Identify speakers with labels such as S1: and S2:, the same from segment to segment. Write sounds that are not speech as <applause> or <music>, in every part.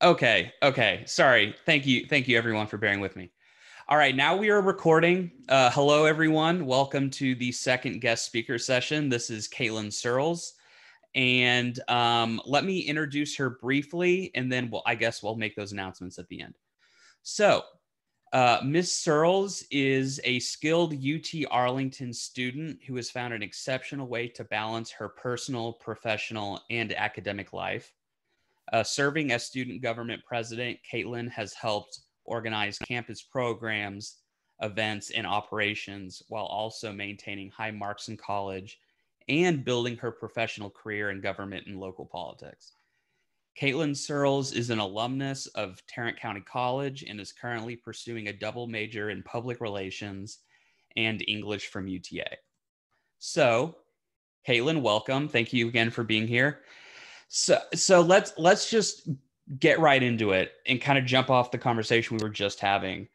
S1: Okay. Okay. Sorry. Thank you. Thank you, everyone, for bearing with me. All right. Now we are recording. Uh, hello, everyone. Welcome to the second guest speaker session. This is Caitlyn Surles. And um, let me introduce her briefly, and then we'll, I guess we'll make those announcements at the end. So, uh, Ms. Surles is a skilled UT Arlington student who has found an exceptional way to balance her personal, professional, and academic life. Uh, serving as student government president, Caitlyn has helped organize campus programs, events, and operations while also maintaining high marks in college and building her professional career in government and local politics. Caitlyn Surles is an alumnus of Tarrant County College and is currently pursuing a double major in public relations and English from UTA. So, Caitlyn, welcome. Thank you again for being here. So so let's let's just get right into it and kind of jump off the conversation we were just having.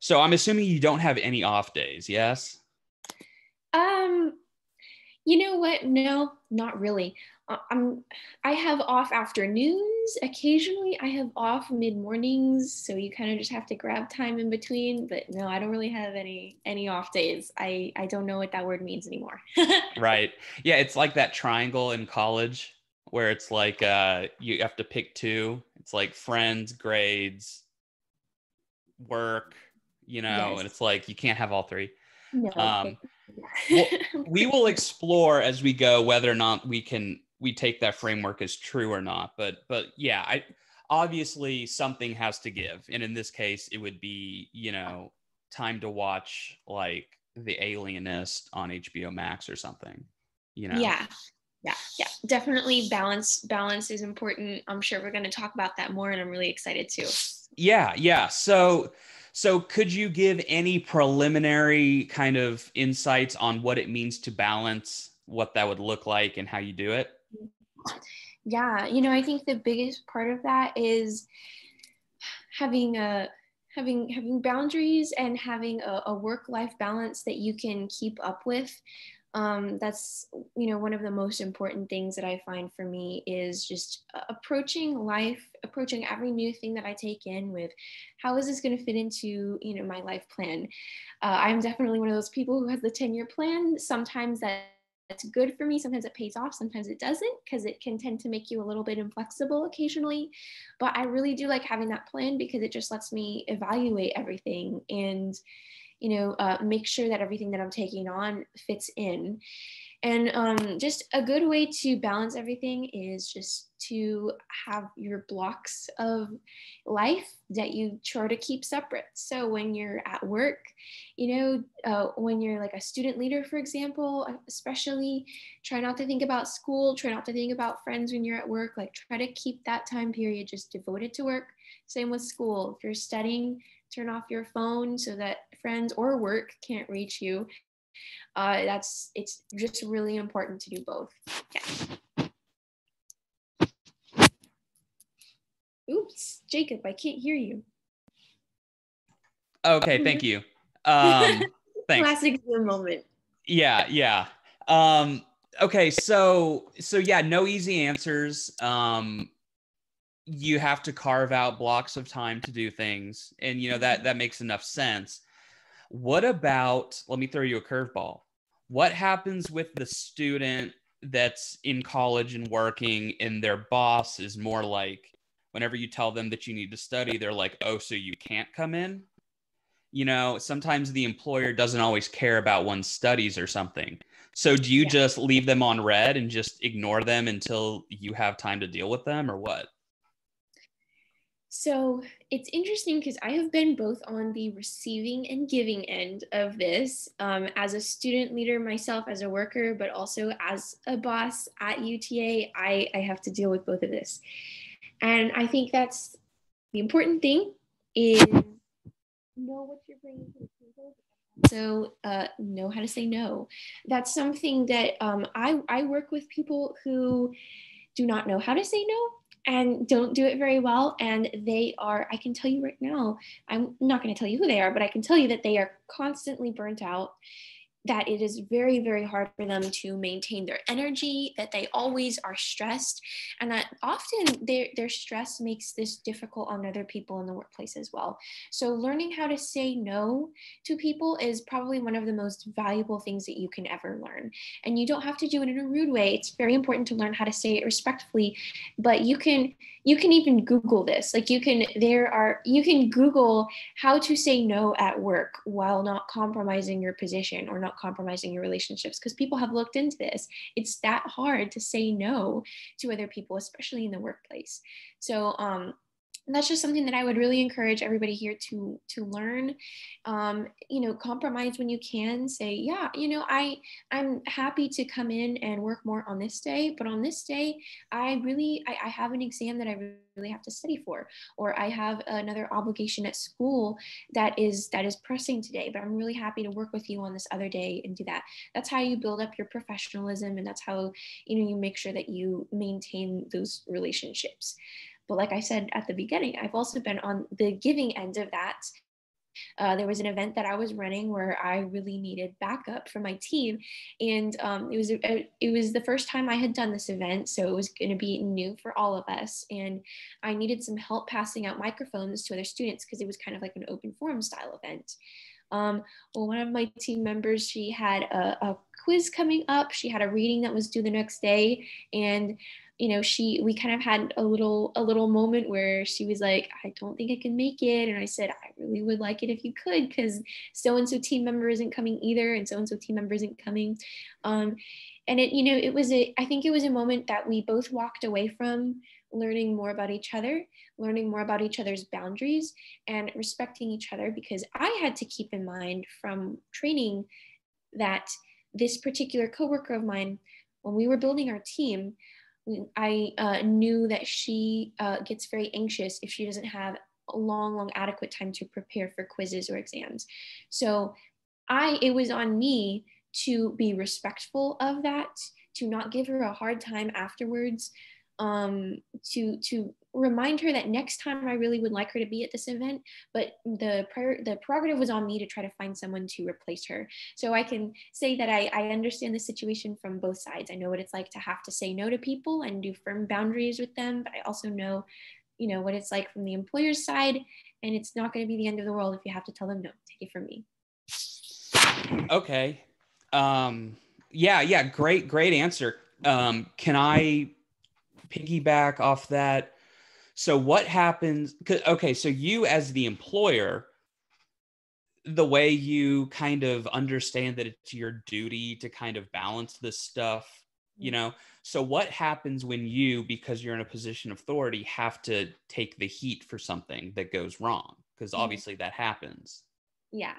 S1: So I'm assuming you don't have any off days, yes?
S2: Um you know what? No, not really. Uh, I'm I have off afternoons. Occasionally I have off mid mornings, so you kind of just have to grab time in between, but no, I don't really have any any off days. I I don't know what that word means anymore. <laughs>
S1: right. Yeah, it's like that triangle in college where it's like uh, you have to pick two. It's like friends, grades, work, you know, yes. and it's like you can't have all three. No. Um, well, <laughs> we will explore as we go whether or not we can we take that framework as true or not. But but yeah, I obviously something has to give, and in this case, it would be you know time to watch like The Alienist on HBO Max or something. You know.
S2: Yeah yeah yeah definitely balance balance is important. I'm sure we're going to talk about that more and i'm really excited too.
S1: Yeah yeah. So so could you give any preliminary kind of insights on what it means to balance what that would look like and how you do it?
S2: Yeah you know i think the biggest part of that is having a having having boundaries and having a, a work life balance that you can keep up with um, that's you know one of the most important things that i find for me is just approaching life approaching every new thing that i take in with how is this going to fit into you know my life plan? Uh, i'm definitely one of those people who has the 10 year plan. Sometimes that that's good for me sometimes it pays off sometimes it doesn't because it can tend to make you a little bit inflexible occasionally. But i really do like having that plan because it just lets me evaluate everything and you know, uh, make sure that everything that I'm taking on fits in. And um, just a good way to balance everything is just to have your blocks of life that you try to keep separate. So when you're at work, you know, uh, when you're like a student leader, for example, especially try not to think about school, try not to think about friends when you're at work, like try to keep that time period just devoted to work. Same with school. If you're studying, turn off your phone so that friends or work can't reach you. Uh, that's it's just really important to do both. Yeah. Oops, Jacob, I can't hear you.
S1: Okay, thank you. Um, <laughs> thanks.
S2: Classic Zoom moment.
S1: Yeah, yeah. Um, okay, so so yeah, no easy answers. Um, you have to carve out blocks of time to do things and you know that that makes enough sense what about let me throw you a curveball. What happens with the student that's in college and working and their boss is more like whenever you tell them that you need to study they're like oh so you can't come in? You know sometimes the employer doesn't always care about one's studies or something. So do you yeah. just leave them on red and just ignore them until you have time to deal with them or what
S2: so it's interesting because I have been both on the receiving and giving end of this um, as a student leader myself, as a worker, but also as a boss at UTA. I, I have to deal with both of this. And I think that's the important thing is know what you're bringing to the table. So uh, know how to say no. That's something that um, I, I work with people who do not know how to say no and don't do it very well. And they are, I can tell you right now, I'm not going to tell you who they are, but I can tell you that they are constantly burnt out. That it is very very hard for them to maintain their energy that they always are stressed and that often their, their stress makes this difficult on other people in the workplace as well. So learning how to say no to people is probably one of the most valuable things that you can ever learn. And you don't have to do it in a rude way. It's very important to learn how to say it respectfully but you can you can even google this. Like you can there are you can google how to say no at work while not compromising your position or not compromising your relationships because people have looked into this. It's that hard to say no to other people especially in the workplace. So um and that's just something that I would really encourage everybody here to to learn. Um, you know, compromise when you can. Say, yeah, you know, I I'm happy to come in and work more on this day, but on this day, I really I, I have an exam that I really have to study for, or I have another obligation at school that is that is pressing today. But I'm really happy to work with you on this other day and do that. That's how you build up your professionalism, and that's how you know you make sure that you maintain those relationships. But like I said at the beginning, I've also been on the giving end of that. Uh, there was an event that I was running where I really needed backup for my team, and um, it was a, it was the first time I had done this event, so it was going to be new for all of us. And I needed some help passing out microphones to other students because it was kind of like an open forum style event. Um, well, one of my team members, she had a, a quiz coming up. She had a reading that was due the next day, and you know she we kind of had a little a little moment where she was like i don't think i can make it. And i said i really would like it if you could because so and so team member isn't coming either and so and so team member isn't coming. Um, and it you know it was a i think it was a moment that we both walked away from learning more about each other learning more about each other's boundaries and respecting each other because i had to keep in mind from training that this particular coworker of mine when we were building our team I uh, knew that she uh, gets very anxious if she doesn't have a long, long adequate time to prepare for quizzes or exams. So I, it was on me to be respectful of that, to not give her a hard time afterwards, um, to to remind her that next time I really would like her to be at this event, but the prior, the prerogative was on me to try to find someone to replace her. So I can say that I, I understand the situation from both sides. I know what it's like to have to say no to people and do firm boundaries with them, but I also know, you know, what it's like from the employer's side. And it's not going to be the end of the world if you have to tell them no. Take it from me.
S1: Okay. Um, yeah, yeah, great, great answer. Um, can I piggyback off that? So what happens? Okay, so you as the employer, the way you kind of understand that it's your duty to kind of balance this stuff, you mm-hmm. know. So what happens when you, because you're in a position of authority, have to take the heat for something that goes wrong? Because mm-hmm. obviously that happens.
S2: Yeah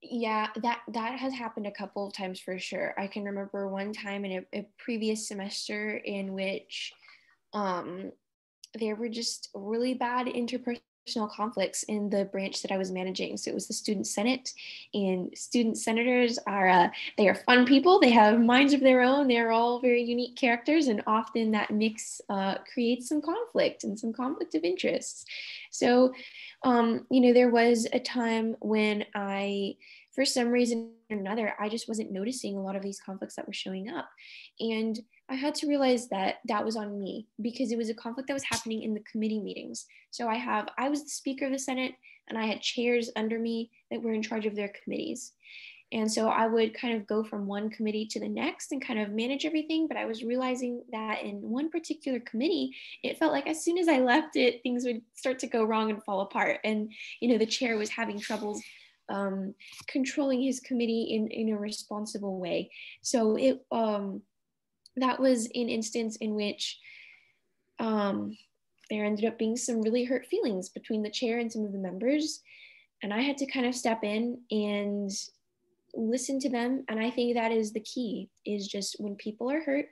S2: yeah that that has happened a couple of times for sure i can remember one time in a, a previous semester in which um, there were just really bad interpersonal conflicts in the branch that I was managing. So it was the student senate, and student senators are uh, they are fun people. They have minds of their own. They're all very unique characters, and often that mix uh, creates some conflict and some conflict of interests. So, um, you know, there was a time when I for some reason or another, I just wasn't noticing a lot of these conflicts that were showing up. And I had to realize that that was on me because it was a conflict that was happening in the committee meetings. So I have, I was the Speaker of the Senate and I had chairs under me that were in charge of their committees. And so I would kind of go from one committee to the next and kind of manage everything. But I was realizing that in one particular committee, it felt like as soon as I left it, things would start to go wrong and fall apart. And, you know, the chair was having troubles um, controlling his committee in, in a responsible way. So it, um, that was an instance in which um, there ended up being some really hurt feelings between the chair and some of the members. And I had to kind of step in and listen to them. And I think that is the key is just when people are hurt,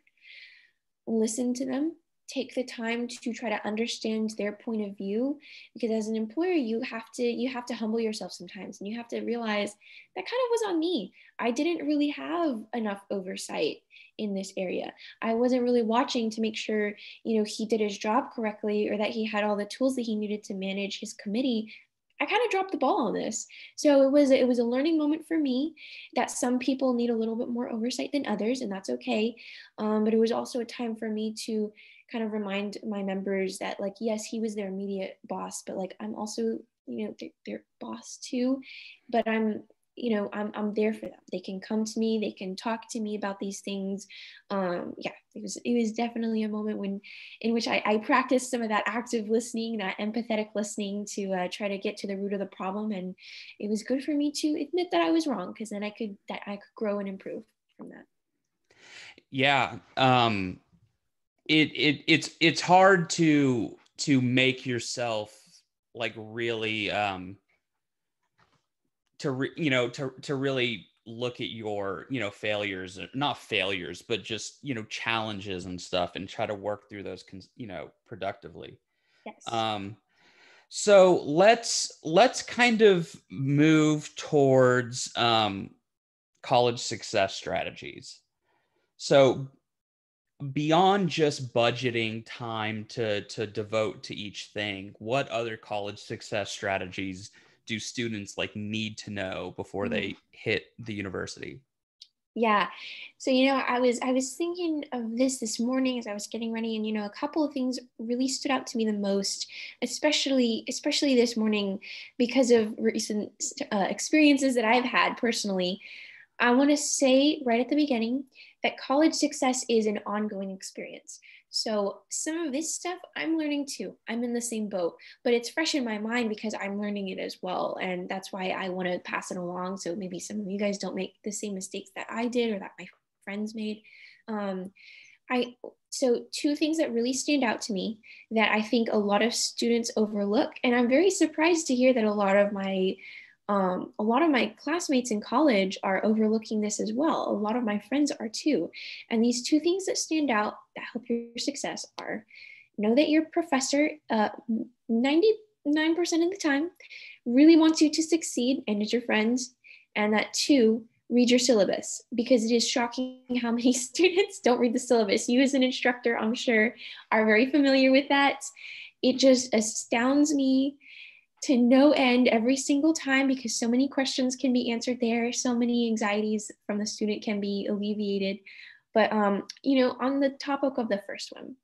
S2: listen to them, take the time to try to understand their point of view because as an employer you have to you have to humble yourself sometimes and you have to realize that kind of was on me i didn't really have enough oversight in this area. I wasn't really watching to make sure, you know, he did his job correctly or that he had all the tools that he needed to manage his committee I kind of dropped the ball on this. So it was it was a learning moment for me that some people need a little bit more oversight than others, and that's okay. Um, but it was also a time for me to kind of remind my members that like yes, he was their immediate boss, but like I'm also you know their, their boss too. But I'm you know I'm, I'm there for them. They can come to me they can talk to me about these things. Um, yeah it was it was definitely a moment when in which I, I practiced some of that active listening that empathetic listening to uh, try to get to the root of the problem. And it was good for me to admit that I was wrong because then I could that I could grow and improve from that.
S1: Yeah um it it it's it's hard to to make yourself like really um to re, you know to to really look at your you know failures not failures but just you know challenges and stuff and try to work through those you know productively.
S2: Yes.
S1: Um so let's let's kind of move towards um college success strategies. So beyond just budgeting time to to devote to each thing what other college success strategies do students like need to know before they mm-hmm. hit the university?
S2: Yeah. So, you know, I was I was thinking of this this morning as I was getting ready and you know, a couple of things really stood out to me the most, especially especially this morning because of recent uh, experiences that I've had personally. I want to say right at the beginning that college success is an ongoing experience. So some of this stuff I'm learning too. I'm in the same boat, but it's fresh in my mind because I'm learning it as well. And that's why I want to pass it along. So maybe some of you guys don't make the same mistakes that I did or that my friends made. Um, I so two things that really stand out to me that I think a lot of students overlook, and I'm very surprised to hear that a lot of my um, a lot of my classmates in college are overlooking this as well. A lot of my friends are too. And these two things that stand out that help your success are know that your professor, uh, 99% of the time, really wants you to succeed and is your friends. And that two, read your syllabus because it is shocking <laughs> how many <laughs> students don't read the syllabus. You, as an instructor, I'm sure, are very familiar with that. It just astounds me to no end every single time because so many questions can be answered there. So many anxieties from the student can be alleviated. But um, you know on the topic of the first one.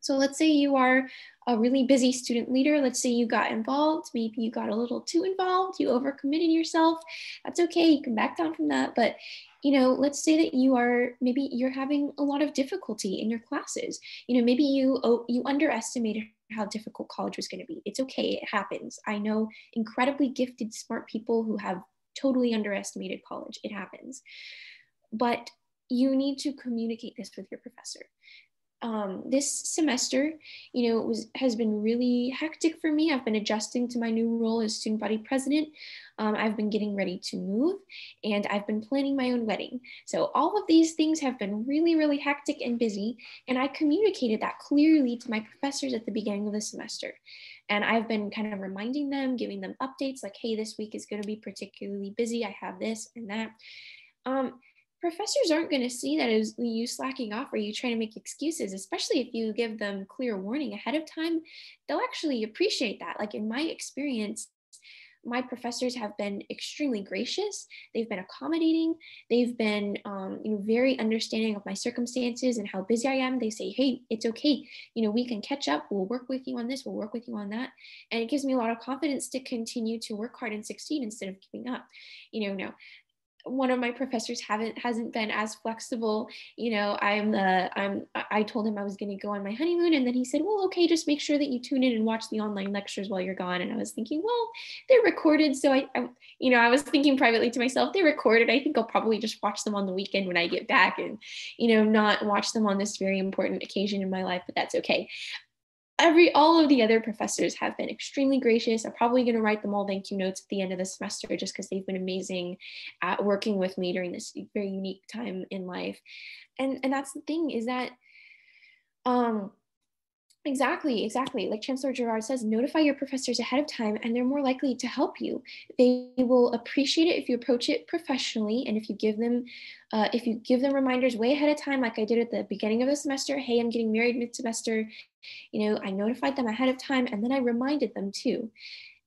S2: So let's say you are a really busy student leader. Let's say you got involved. Maybe you got a little too involved. You overcommitted yourself. That's okay. You can back down from that. But you know let's say that you are maybe you're having a lot of difficulty in your classes. You know maybe you you underestimated how difficult college was going to be. It's okay, it happens. I know incredibly gifted, smart people who have totally underestimated college. It happens. But you need to communicate this with your professor um, this semester, you know, it was has been really hectic for me. I've been adjusting to my new role as student body president. Um, I've been getting ready to move, and I've been planning my own wedding. So all of these things have been really, really hectic and busy. And I communicated that clearly to my professors at the beginning of the semester. And I've been kind of reminding them, giving them updates like, hey, this week is going to be particularly busy. I have this and that. Um, professors aren't going to see that as you slacking off or you trying to make excuses, especially if you give them clear warning ahead of time. They'll actually appreciate that. Like in my experience, my professors have been extremely gracious. They've been accommodating. They've been, um, you know, very understanding of my circumstances and how busy I am. They say, "Hey, it's okay. You know, we can catch up. We'll work with you on this. We'll work with you on that." And it gives me a lot of confidence to continue to work hard and succeed instead of giving up. You know, now one of my professors haven't hasn't been as flexible. You know i'm the i'm i told him i was going to go on my honeymoon and then he said well okay just make sure that you tune in and watch the online lectures while you're gone. And i was thinking well they're recorded so I, I you know i was thinking privately to myself they're recorded. I think i'll probably just watch them on the weekend when i get back and you know not watch them on this very important occasion in my life but that's okay every all of the other professors have been extremely gracious. I'm probably going to write them all thank you notes at the end of the semester just because they've been amazing at working with me during this very unique time in life. And and that's the thing is that um Exactly, exactly. Like Chancellor Gerard says, notify your professors ahead of time and they're more likely to help you. They will appreciate it if you approach it professionally and if you give them uh, if you give them reminders way ahead of time, like I did at the beginning of the semester, hey, I'm getting married mid-semester, you know, I notified them ahead of time and then I reminded them too.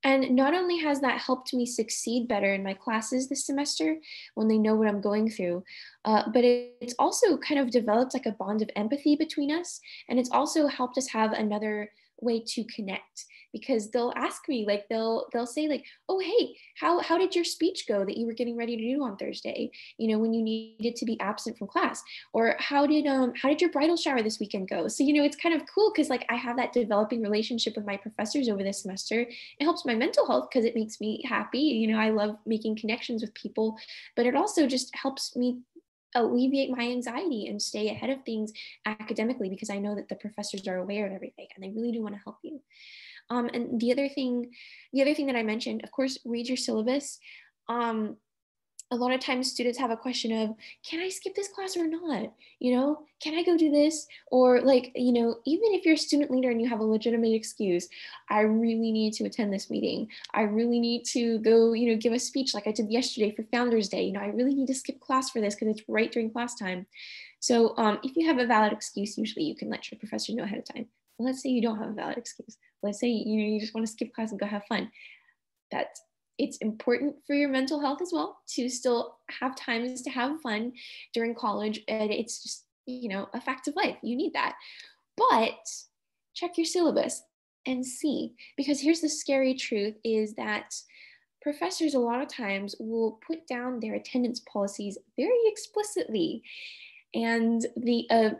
S2: And not only has that helped me succeed better in my classes this semester when they know what I'm going through, uh, but it, it's also kind of developed like a bond of empathy between us. And it's also helped us have another way to connect because they'll ask me like they'll they'll say like oh hey how how did your speech go that you were getting ready to do on thursday you know when you needed to be absent from class? Or how did um how did your bridal shower this weekend go? So you know it's kind of cool because like i have that developing relationship with my professors over this semester. It helps my mental health because it makes me happy you know i love making connections with people but it also just helps me alleviate my anxiety and stay ahead of things academically because I know that the professors are aware of everything and they really do want to help you. Um, and the other thing, the other thing that I mentioned, of course, read your syllabus. Um, a lot of times students have a question of can i skip this class or not? You know can i go do this? Or like you know even if you're a student leader and you have a legitimate excuse i really need to attend this meeting. I really need to go you know give a speech like i did yesterday for founders day. You know i really need to skip class for this because it's right during class time. So um, if you have a valid excuse usually you can let your professor know ahead of time. Let's say you don't have a valid excuse let's say you know you just want to skip class and go have fun that's it's important for your mental health as well to still have times to have fun during college. And it's just, you know, a fact of life. You need that. But check your syllabus and see, because here's the scary truth is that professors a lot of times will put down their attendance policies very explicitly. And the uh,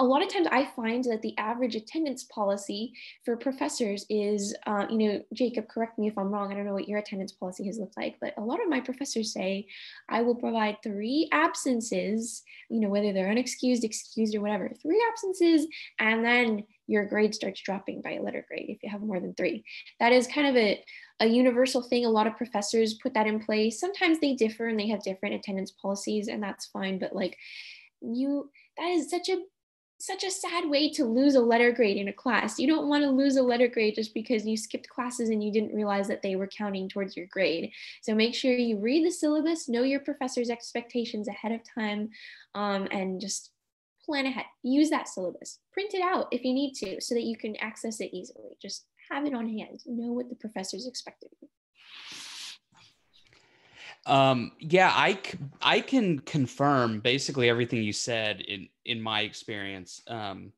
S2: a lot of times I find that the average attendance policy for professors is, uh, you know, Jacob, correct me if I'm wrong. I don't know what your attendance policy has looked like, but a lot of my professors say I will provide three absences, you know, whether they're unexcused, excused, or whatever, three absences, and then your grade starts dropping by a letter grade if you have more than three. That is kind of a, a universal thing. A lot of professors put that in place. Sometimes they differ and they have different attendance policies, and that's fine, but like, you that is such a such a sad way to lose a letter grade in a class. You don't want to lose a letter grade just because you skipped classes and you didn't realize that they were counting towards your grade. So make sure you read the syllabus, know your professor's expectations ahead of time, um, and just plan ahead. Use that syllabus. Print it out if you need to so that you can access it easily. Just have it on hand. Know what the professor's you.
S1: Um, yeah, I, I can confirm basically everything you said in, in my experience. Um,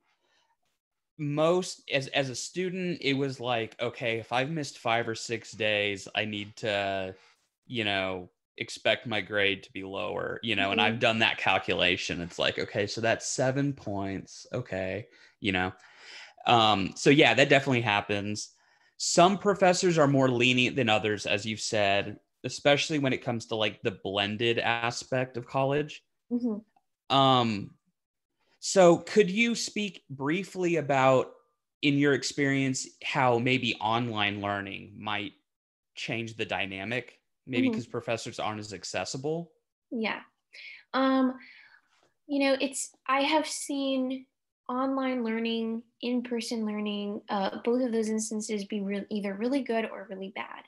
S1: most as, as a student, it was like, okay, if I've missed five or six days, I need to, you know, expect my grade to be lower, you know, mm-hmm. and I've mm-hmm. done that calculation. It's like, okay, so that's seven points. Okay. You know, um, so yeah, that definitely happens. Some professors are more lenient than others, as you've said especially when it comes to like the blended aspect of college. Mm-hmm. Um, so could you speak briefly about, in your experience, how maybe online learning might change the dynamic? Maybe because mm-hmm. professors aren't as accessible.
S2: Yeah. Um, you know, it's I have seen online learning, in-person learning, uh, both of those instances be re- either really good or really bad.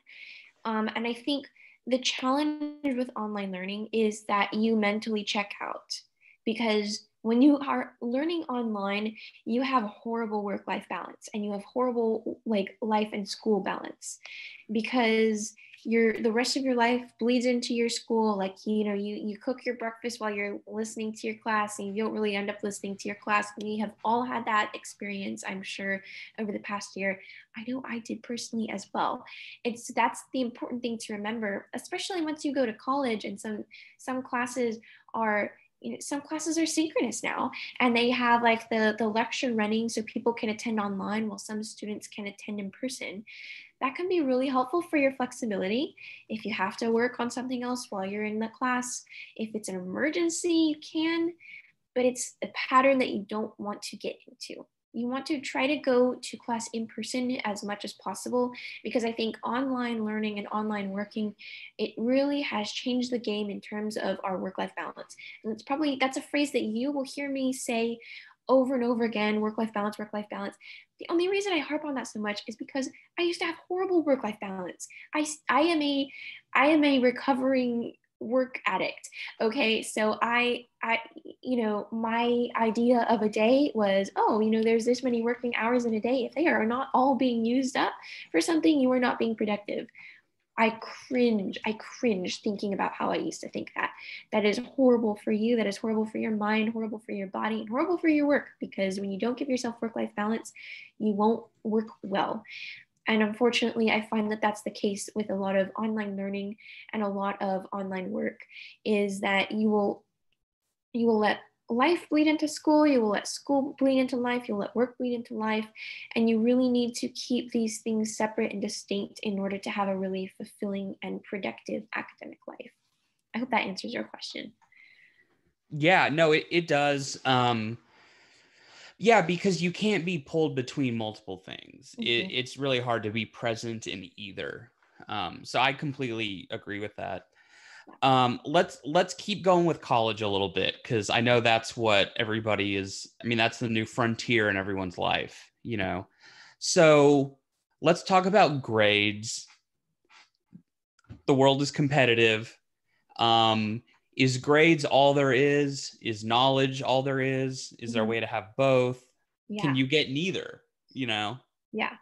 S2: Um, and I think the challenge with online learning is that you mentally check out because when you are learning online you have a horrible work life balance and you have horrible like life and school balance because your the rest of your life bleeds into your school like you know you you cook your breakfast while you're listening to your class and you don't really end up listening to your class. We have all had that experience i'm sure over the past year. I know i did personally as well. It's that's the important thing to remember especially once you go to college and some some classes are you know, some classes are synchronous now and they have like the the lecture running so people can attend online while some students can attend in person that can be really helpful for your flexibility. If you have to work on something else while you're in the class, if it's an emergency, you can, but it's a pattern that you don't want to get into. You want to try to go to class in person as much as possible because I think online learning and online working, it really has changed the game in terms of our work life balance. And it's probably, that's a phrase that you will hear me say over and over again work life balance, work life balance. The only reason I harp on that so much is because I used to have horrible work life balance. I, I am a I am a recovering work addict okay? So i i you know my idea of a day was oh you know there's this many working hours in a day. If they are not all being used up for something you are not being productive i cringe i cringe thinking about how i used to think that. That is horrible for you that is horrible for your mind horrible for your body and horrible for your work because when you don't give yourself work life balance you won't work well. And unfortunately, I find that that's the case with a lot of online learning and a lot of online work is that you will you will let life bleed into school, you will let school bleed into life, you'll let work bleed into life, and you really need to keep these things separate and distinct in order to have a really fulfilling and productive academic life. I hope that answers your question.
S1: Yeah, no, it, it does. Um, yeah, because you can't be pulled between multiple things. Mm-hmm. It, it's really hard to be present in either. Um, so I completely agree with that. Um, let's let's keep going with college a little bit because I know that's what everybody is. I mean, that's the new frontier in everyone's life, you know. So let's talk about grades. The world is competitive. Um, is grades all there is is knowledge all there is is there a mm-hmm. way to have both yeah. can you get neither you know
S2: yeah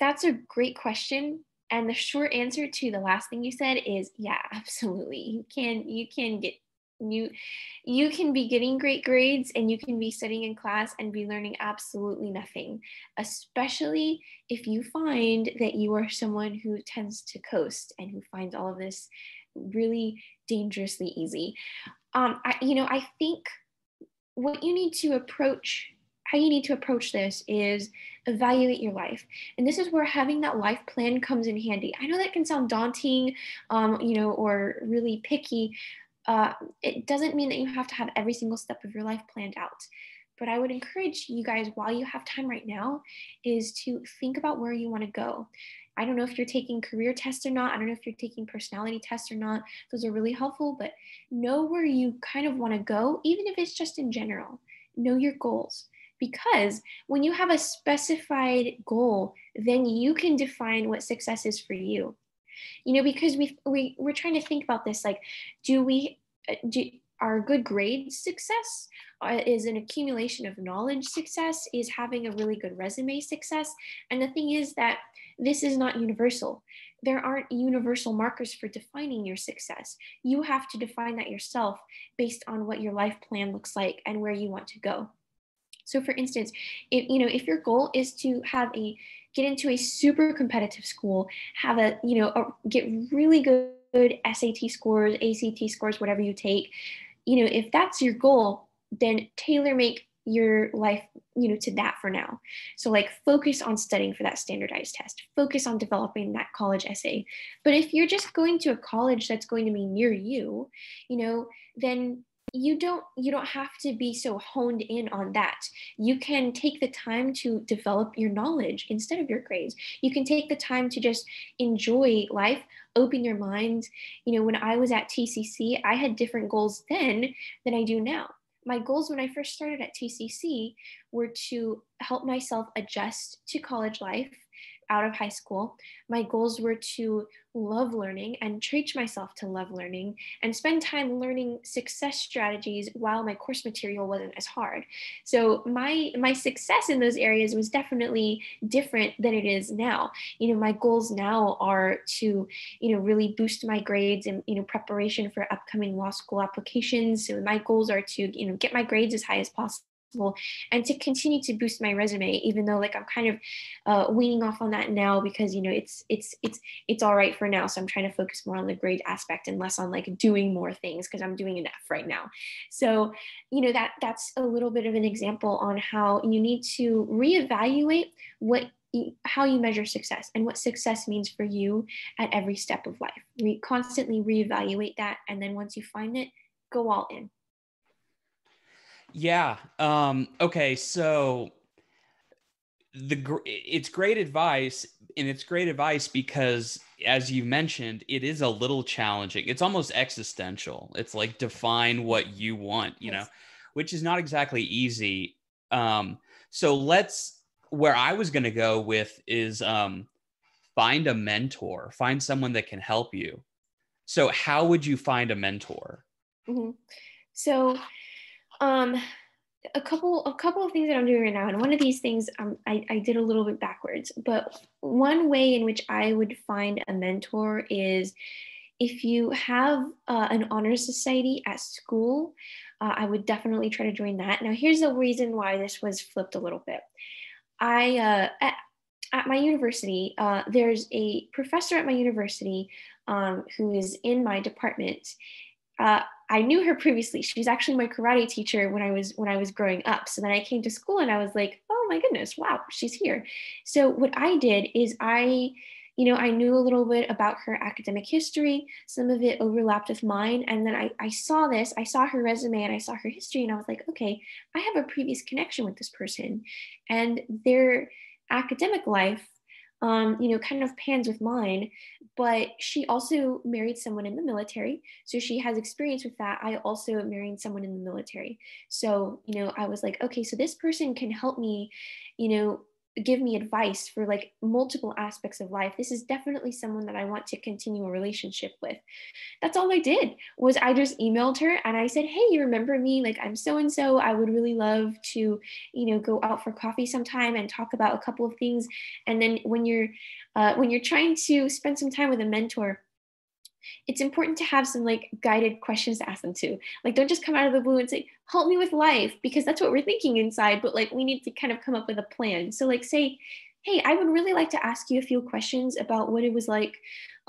S2: that's a great question and the short answer to the last thing you said is yeah <laughs> absolutely you can you can get you you can be getting great grades and you can be sitting in class and be learning absolutely nothing especially if you find that you are someone who tends to coast and who finds all of this really dangerously easy. Um, I, you know, I think what you need to approach, how you need to approach this is evaluate your life. And this is where having that life plan comes in handy. I know that can sound daunting, um, you know, or really picky. Uh, it doesn't mean that you have to have every single step of your life planned out. But I would encourage you guys, while you have time right now, is to think about where you want to go. I don't know if you're taking career tests or not. I don't know if you're taking personality tests or not. Those are really helpful, but know where you kind of want to go, even if it's just in general. Know your goals. Because when you have a specified goal, then you can define what success is for you. You know, because we, we, we're trying to think about this like, do we, uh, do, are good grades success? Uh, is an accumulation of knowledge success? Is having a really good resume success? And the thing is that this is not universal. There aren't universal markers for defining your success. You have to define that yourself based on what your life plan looks like and where you want to go. So for instance, if you know, if your goal is to have a get into a super competitive school, have a, you know, a, get really good SAT scores, ACT scores, whatever you take, you know, if that's your goal, then tailor make your life you know to that for now. So like focus on studying for that standardized test. Focus on developing that college essay. But if you're just going to a college that's going to be near you you know then you don't you don't have to be so honed in on that. You can take the time to develop your knowledge instead of your grades you can take the time to just enjoy life open your mind. You know when i was at tcc i had different goals then than i do now. My goals when I first started at TCC were to help myself adjust to college life out of high school. My goals were to love learning and teach myself to love learning and spend time learning success strategies while my course material wasn't as hard. So my my success in those areas was definitely different than it is now. You know, my goals now are to, you know, really boost my grades and, you know, preparation for upcoming law school applications. So my goals are to, you know, get my grades as high as possible and to continue to boost my resume even though like i'm kind of uh, weaning off on that now because you know it's it's it's it's all right for now so i'm trying to focus more on the grade aspect and less on like doing more things because i'm doing enough right now so you know that that's a little bit of an example on how you need to reevaluate what how you measure success and what success means for you at every step of life. Re- constantly reevaluate that. And then once you find it, go all in.
S1: Yeah. Um, okay. So the it's great advice, and it's great advice because, as you mentioned, it is a little challenging. It's almost existential. It's like define what you want, you yes. know, which is not exactly easy. Um, so let's where I was going to go with is um, find a mentor, find someone that can help you. So, how would you find a mentor?
S2: Mm-hmm. So, um, a couple a couple of things that I'm doing right now, and one of these things um, I, I did a little bit backwards. But one way in which I would find a mentor is if you have uh, an honor society at school, uh, I would definitely try to join that. Now, here's the reason why this was flipped a little bit. I uh, at, at my university, uh, there's a professor at my university um, who is in my department. I knew her previously. She was actually my karate teacher when I was when I was growing up. So then I came to school and I was like, oh my goodness, wow, she's here. So what I did is I, you know, I knew a little bit about her academic history. Some of it overlapped with mine. And then I, I saw this, I saw her resume and I saw her history and I was like, okay, I have a previous connection with this person. And their academic life um, you know, kind of pans with mine. But she also married someone in the military. So she has experience with that. I also married someone in the military. So, you know, I was like, okay, so this person can help me, you know, give me advice for like multiple aspects of life this is definitely someone that i want to continue a relationship with. That's all i did was i just emailed her and i said hey you remember me? Like i'm so and so i would really love to you know go out for coffee sometime and talk about a couple of things. And then when you're uh, when you're trying to spend some time with a mentor it's important to have some like guided questions to ask them to. Like, don't just come out of the blue and say, help me with life, because that's what we're thinking inside. But like, we need to kind of come up with a plan. So, like, say, hey, I would really like to ask you a few questions about what it was like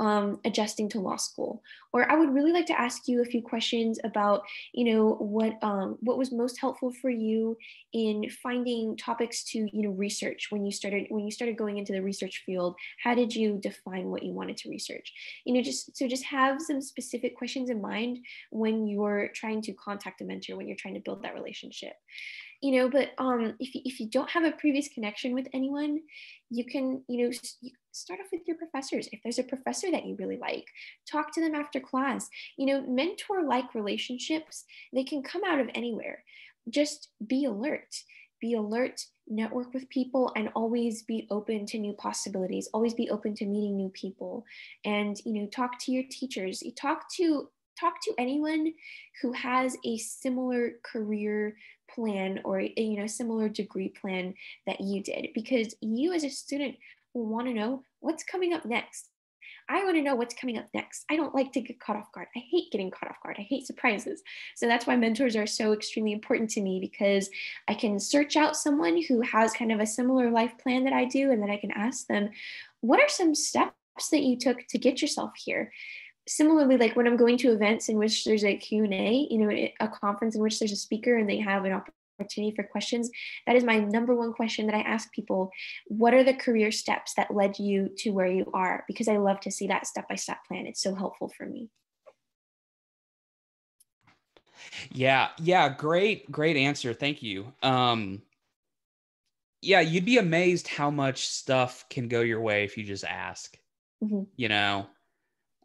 S2: um, adjusting to law school. Or I would really like to ask you a few questions about, you know, what um, what was most helpful for you in finding topics to, you know, research when you started when you started going into the research field. How did you define what you wanted to research? You know, just so just have some specific questions in mind when you're trying to contact a mentor, when you're trying to build that relationship you know but um if you, if you don't have a previous connection with anyone you can you know start off with your professors. If there's a professor that you really like talk to them after class. You know mentor like relationships they can come out of anywhere. Just be alert. Be alert network with people and always be open to new possibilities. Always be open to meeting new people. And you know talk to your teachers. You talk to talk to anyone who has a similar career plan or you know similar degree plan that you did. Because you as a student want to know what's coming up next I want to know what's coming up next. I don't like to get caught off guard. I hate getting caught off guard. I hate surprises. So that's why mentors are so extremely important to me because I can search out someone who has kind of a similar life plan that I do, and then I can ask them, what are some steps that you took to get yourself here? similarly like when i'm going to events in which there's a q&a you know a conference in which there's a speaker and they have an opportunity for questions. That is my number one question that i ask people. What are the career steps that led you to where you are? Because i love to see that step by step plan. It's so helpful for me.
S1: Yeah yeah great great answer. Thank you. Um yeah you'd be amazed how much stuff can go your way if you just ask mm-hmm. you know?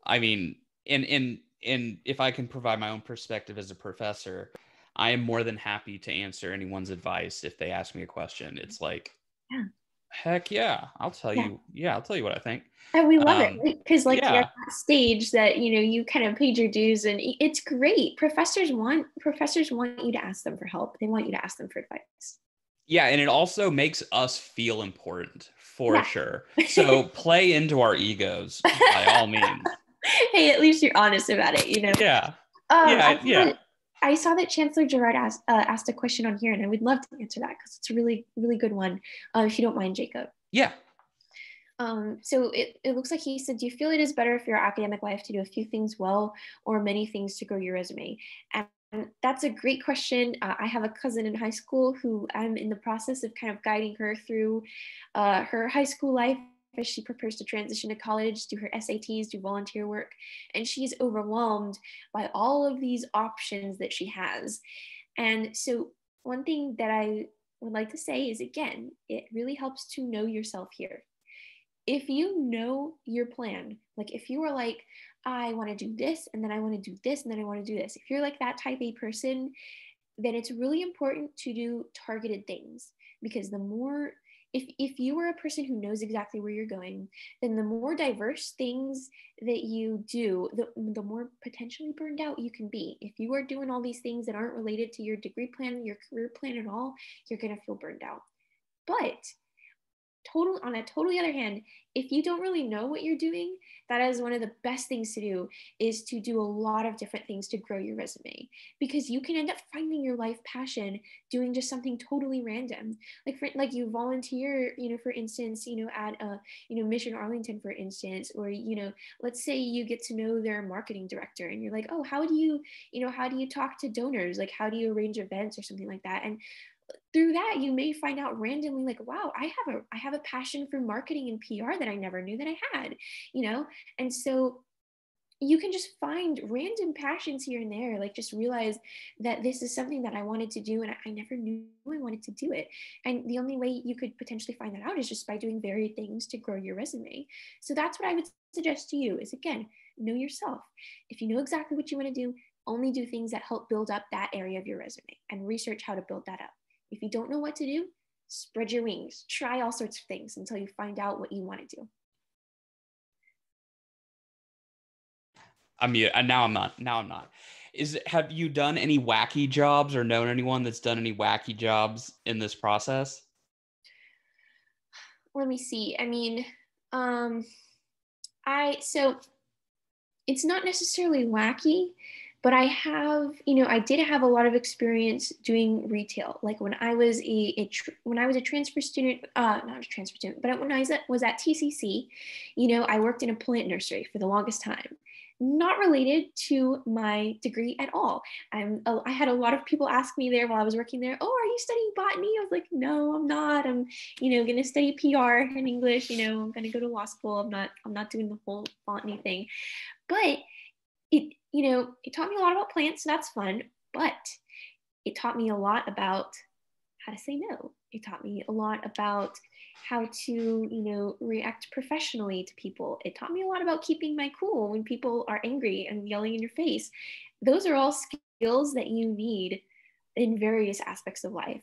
S1: I mean, and and and if I can provide my own perspective as a professor, I am more than happy to answer anyone's advice if they ask me a question. It's like, yeah. heck yeah, I'll tell yeah. you. Yeah, I'll tell you what I think.
S2: And we love um, it because, like, yeah. you're at that stage that you know you kind of paid your dues, and it's great. Professors want professors want you to ask them for help. They want you to ask them for advice.
S1: Yeah, and it also makes us feel important for yeah. sure. So <laughs> play into our egos by all means. <laughs>
S2: hey, at least you're honest about it, you know?
S1: Yeah. Um, yeah. Yeah.
S2: I saw that Chancellor Gerard asked, uh, asked a question on here, and I would love to answer that because it's a really, really good one. Uh, if you don't mind, Jacob.
S1: Yeah.
S2: Um, so it, it looks like he said, Do you feel it is better for your academic life to do a few things well or many things to grow your resume? And that's a great question. Uh, I have a cousin in high school who I'm in the process of kind of guiding her through uh, her high school life as she prepares to transition to college, do her SATs, do volunteer work, and she's overwhelmed by all of these options that she has. And so, one thing that I would like to say is again, it really helps to know yourself here. If you know your plan, like if you are like, I want to do this, and then I want to do this, and then I want to do this, if you're like that type A person, then it's really important to do targeted things because the more if if you are a person who knows exactly where you're going then the more diverse things that you do the, the more potentially burned out you can be. If you are doing all these things that aren't related to your degree plan your career plan at all you're going to feel burned out. But total on a totally other hand if you don't really know what you're doing that is one of the best things to do is to do a lot of different things to grow your resume. Because you can end up finding your life passion doing just something totally random. Like for like you volunteer you know for instance you know at a you know mission arlington for instance or you know let's say you get to know their marketing director and you're like oh how do you you know how do you talk to donors? Like how do you arrange events or something like that? And through that you may find out randomly like wow i have a i have a passion for marketing and pr that i never knew that i had you know? And so you can just find random passions here and there like just realize that this is something that i wanted to do and i never knew i wanted to do it. And the only way you could potentially find that out is just by doing varied things to grow your resume. So that's what i would suggest to you is again know yourself. If you know exactly what you want to do only do things that help build up that area of your resume and research how to build that up if you don't know what to do, spread your wings, try all sorts of things until you find out what you want to do.
S1: I'm mute. And now I'm not. Now I'm not. Is have you done any wacky jobs or known anyone that's done any wacky jobs in this process?
S2: Let me see. I mean, um, I so it's not necessarily wacky, but I have, you know, I did have a lot of experience doing retail. Like when I was a, a tr- when I was a transfer student, uh, not a transfer student, but when I was at, was at TCC, you know, I worked in a plant nursery for the longest time not related to my degree at all. I'm, I had a lot of people ask me there while I was working there, oh, are you studying botany? I was like, no, I'm not. I'm, you know, going to study PR and English. You know, I'm going to go to law school. I'm not, I'm not doing the whole botany thing. But it, you know, it taught me a lot about plants, so that's fun, but it taught me a lot about how to say no. It taught me a lot about how to, you know, react professionally to people. It taught me a lot about keeping my cool when people are angry and yelling in your face. Those are all skills that you need in various aspects of life.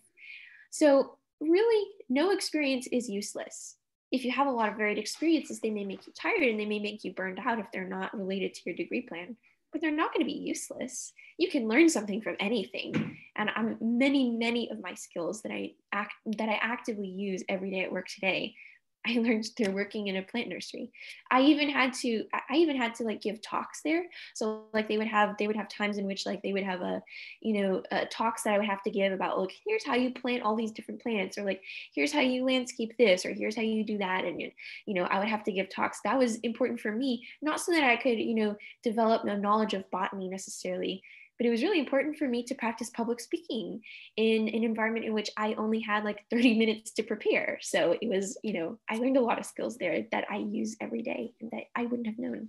S2: So, really, no experience is useless. If you have a lot of varied experiences, they may make you tired and they may make you burned out if they're not related to your degree plan but they're not going to be useless. You can learn something from anything. And I'm many, many of my skills that I act that I actively use every day at work today <laughs> I learned through working in a plant nursery. I even had to I even had to like give talks there. So like they would have they would have times in which like they would have a you know uh, talks that I would have to give about like here's how you plant all these different plants or like here's how you landscape this or here's how you do that and you know I would have to give talks. That was important for me, not so that I could you know develop a knowledge of botany necessarily, but it was really important for me to practice public speaking in an environment in which I only had like <laughs> 30 minutes to prepare. So it was, you know, I learned a lot of skills there that I use every day and that I wouldn't have known.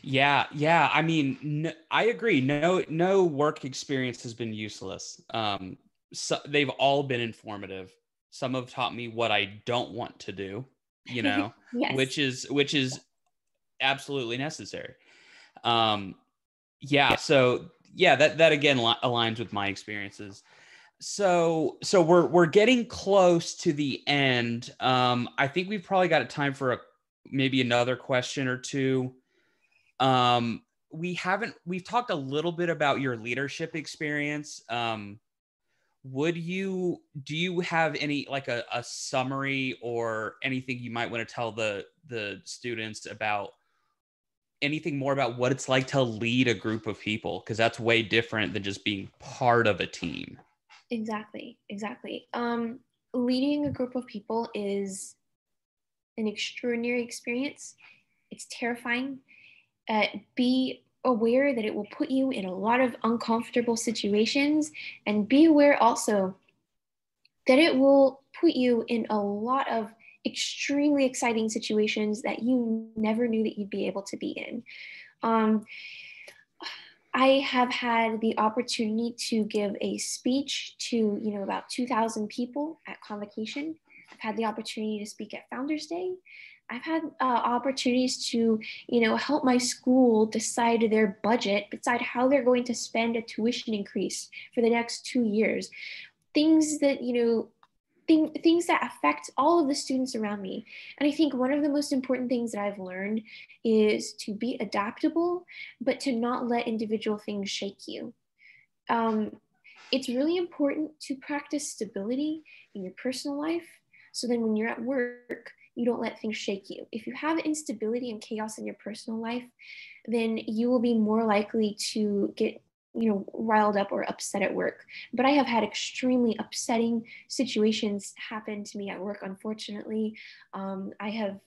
S1: Yeah, yeah. I mean, no, I agree. No, no work experience has been useless. Um, so they've all been informative. Some have taught me what I don't want to do, you <laughs> know, yes. which is which is absolutely necessary. Um, yeah so yeah that that again li- aligns with my experiences. So so we're we're getting close to the end. Um i think we've probably got a time for a maybe another question or two. Um we haven't we've talked a little bit about your leadership experience. Um would you do you have any like a, a summary or anything you might want to tell the the students about anything more about what it's like to lead a group of people because that's way different than just being part of a team.
S2: Exactly exactly. Um, leading a group of people is an extraordinary experience. It's terrifying. Uh, be aware that it will put you in a lot of uncomfortable situations and be aware also that it will put you in a lot of extremely exciting situations that you never knew that you'd be able to be in. Um, I have had the opportunity to give a speech to, you know, about 2,000 people at Convocation. I've had the opportunity to speak at Founders Day. I've had uh, opportunities to, you know, help my school decide their budget, decide how they're going to spend a tuition increase for the next two years. Things that, you know, thing, things that affect all of the students around me. And I think one of the most important things that I've learned is to be adaptable, but to not let individual things shake you. Um, it's really important to practice stability in your personal life. So then when you're at work, you don't let things shake you. If you have instability and chaos in your personal life, then you will be more likely to get you know riled up or upset at work. But i have had extremely upsetting situations happen to me at work unfortunately. Um, i have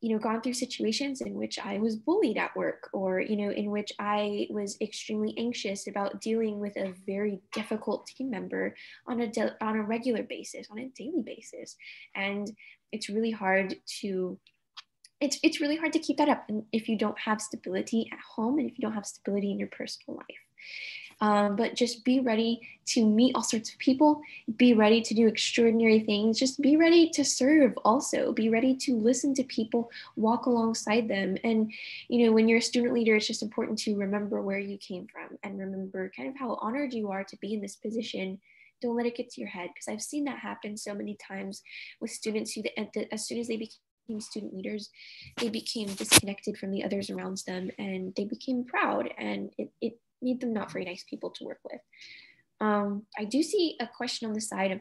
S2: you know gone through situations in which i was bullied at work or you know in which i was extremely anxious about dealing with a very difficult team member on a de- on a regular basis on a daily basis. And it's really hard to it's it's really hard to keep that up. And if you don't have stability at home and if you don't have stability in your personal life um, but just be ready to meet all sorts of people. Be ready to do extraordinary things. Just be ready to serve also. Be ready to listen to people walk alongside them. And you know when you're a student leader it's just important to remember where you came from and remember kind of how honored you are to be in this position. Don't let it get to your head because i've seen that happen so many times with students who as soon as they became student leaders they became disconnected from the others around them and they became proud. And it, it made them not very nice people to work with um, I do see a question on the side of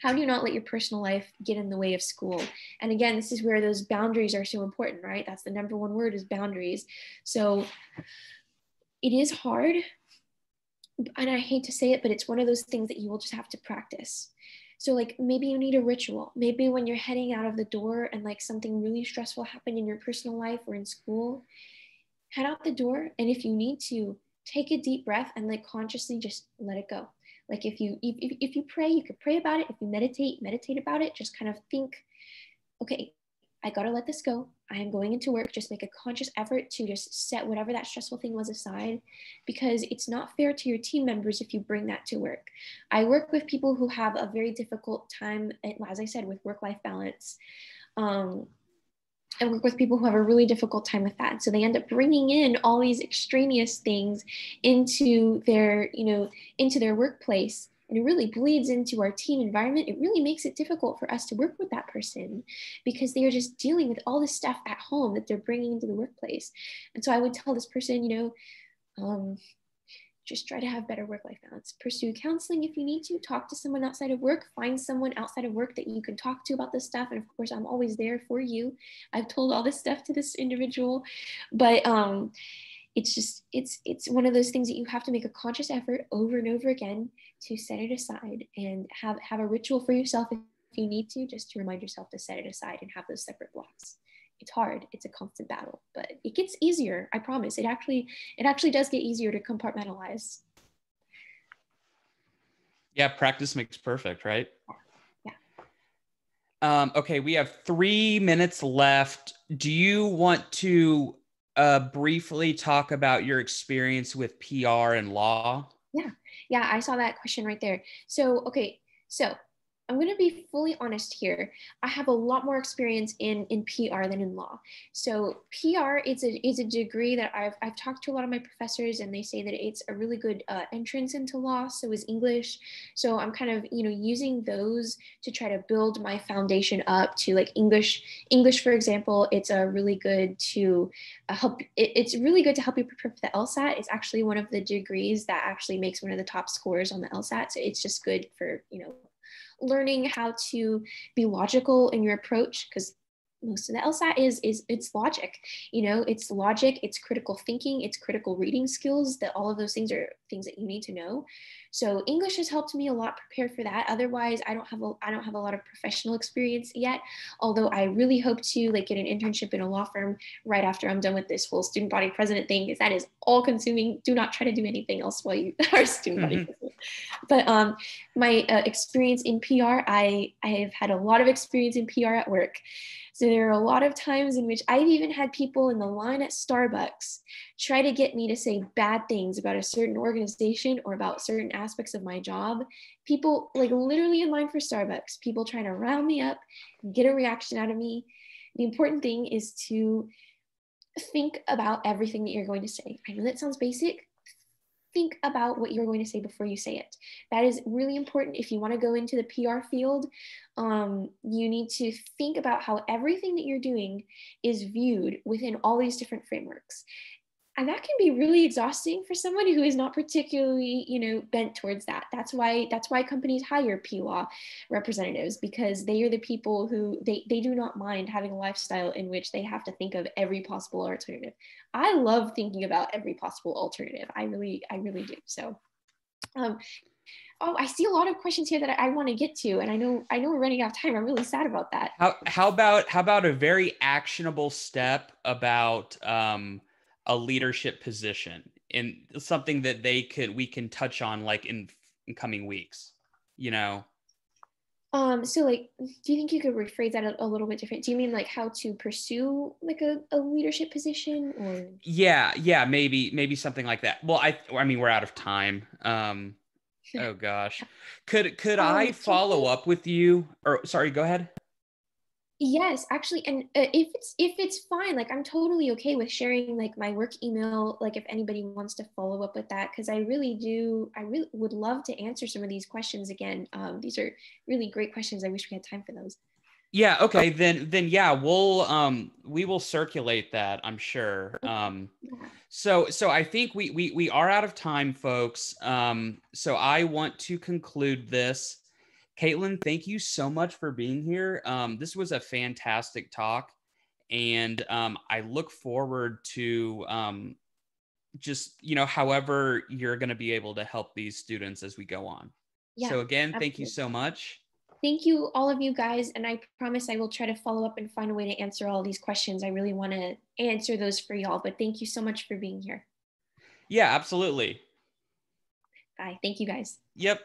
S2: how do you not let your personal life get in the way of school? And again, this is where those boundaries are so important, right? That's the number one word is boundaries. So it is hard and I hate to say it, but it's one of those things that you will just have to practice. So like maybe you need a ritual. Maybe when you're heading out of the door and like something really stressful happened in your personal life or in school, head out the door and if you need to, take a deep breath and like consciously just let it go. Like if you if, if you pray, you could pray about it. If you meditate, meditate about it. Just kind of think, okay, I got to let this go. I am going into work. Just make a conscious effort to just set whatever that stressful thing was aside because it's not fair to your team members if you bring that to work. I work with people who have a very difficult time, as I said, with work life balance. Um, I work with people who have a really difficult time with that. So they end up bringing in all these extraneous things into their, you know, into their workplace and it really bleeds into our team environment, it really makes it difficult for us to work with that person because they are just dealing with all this stuff at home that they're bringing into the workplace. And so I would tell this person, you know, um, just try to have better work life balance. Pursue counseling if you need to. Talk to someone outside of work. Find someone outside of work that you can talk to about this stuff. And of course, I'm always there for you. I've told all this stuff to this individual, but um, it's just it's it's one of those things that you have to make a conscious effort over and over again to set it aside and have have a ritual for yourself if you need to just to remind yourself to set it aside and have those separate blocks it's hard it's a constant battle but it gets easier i promise. It actually it actually does get easier to compartmentalize.
S1: Yeah practice makes perfect right?
S2: Yeah.
S1: Um, okay we have three minutes left. Do you want to uh, briefly talk about your experience with PR and law?
S2: Yeah, yeah, I saw that question right there. So, okay, so I'm going to be fully honest here. I have a lot more experience in, in PR than in law. So PR is a, is a degree that I've, I've talked to a lot of my professors and they say that it's a really good uh, entrance into law. So is English. So I'm kind of, you know, using those to try to build my foundation up to like English, English, for example, it's a really good to uh, help. It, it's really good to help you prepare for the LSAT. It's actually one of the degrees that actually makes one of the top scores on the LSAT. So it's just good for, you know, learning how to be logical in your approach because most of the LSAT is is it's logic. You know, it's logic, it's critical thinking, it's critical reading skills. That all of those things are things that you need to know. So English has helped me a lot prepare for that. Otherwise, I don't have a I don't have a lot of professional experience yet. Although I really hope to like get an internship in a law firm right after I'm done with this whole student body president thing, because that is all consuming. Do not try to do anything else while you <laughs> are student body mm-hmm. president. But um, my uh, experience in PR, I I have had a lot of experience in PR at work. So there are a lot of times in which I've even had people in the line at Starbucks try to get me to say bad things about a certain organization or about certain aspects of my job. People like literally in line for Starbucks, people trying to round me up, get a reaction out of me the important thing is to think about everything that you're going to say. I know that sounds basic. Think about what you're going to say before you say it. That is really important. If you want to go into the PR field, um, you need to think about how everything that you're doing is viewed within all these different frameworks and that can be really exhausting for someone who is not particularly you know bent towards that. That's why that's why companies hire p-law representatives because they are the people who they, they do not mind having a lifestyle in which they have to think of every possible alternative. I love thinking about every possible alternative. I really i really do. So um, oh i see a lot of questions here that i, I want to get to and i know i know we're running out of time. I'm really sad about that.
S1: How, how about how about a very actionable step about um a leadership position and something that they could we can touch on like in, in coming weeks you know?
S2: Um so like do you think you could rephrase that a, a, little bit different? Do you mean like how to pursue like a, a leadership position or?
S1: Yeah yeah maybe maybe something like that. Well i i mean we're out of time. Um <laughs> oh gosh. Could could um, i follow up with you or sorry go ahead
S2: yes actually and uh, if it's if it's fine like i'm totally okay with sharing like my work email like if anybody wants to follow up with that because i really do i really would love to answer some of these questions again. Um, these are really great questions. I wish we had time for those.
S1: Yeah okay then then yeah we'll um we will circulate that i'm sure. Um so so i think we we we are out of time folks. Um so i want to conclude this Caitlyn, thank you so much for being here. Um, this was a fantastic talk, and um, I look forward to um, just you know however you're going to be able to help these students as we go on. Yeah, so again, absolutely. thank you so much.
S2: Thank you, all of you guys, and I promise I will try to follow up and find a way to answer all these questions. I really want to answer those for y'all, but thank you so much for being here.
S1: Yeah, absolutely.
S2: Bye. Thank you, guys.
S1: Yep.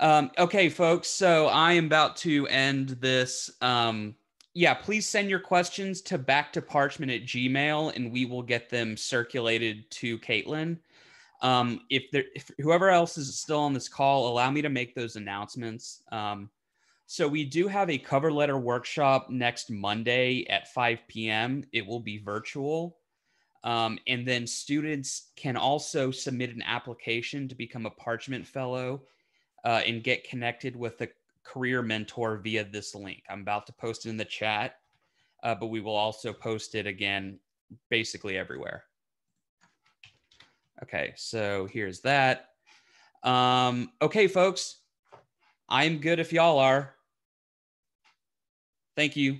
S1: Um, okay, folks. So I am about to end this. Um, yeah, please send your questions to back to parchment at Gmail and we will get them circulated to Caitlyn. Um, if there, if whoever else is still on this call, allow me to make those announcements. Um, so we do have a cover letter workshop next Monday at 5 p.m. It will be virtual. Um, and then students can also submit an application to become a Parchment Fellow uh, and get connected with a career mentor via this link. I'm about to post it in the chat, uh, but we will also post it again basically everywhere. Okay, so here's that. Um, okay, folks, I'm good if y'all are. Thank you.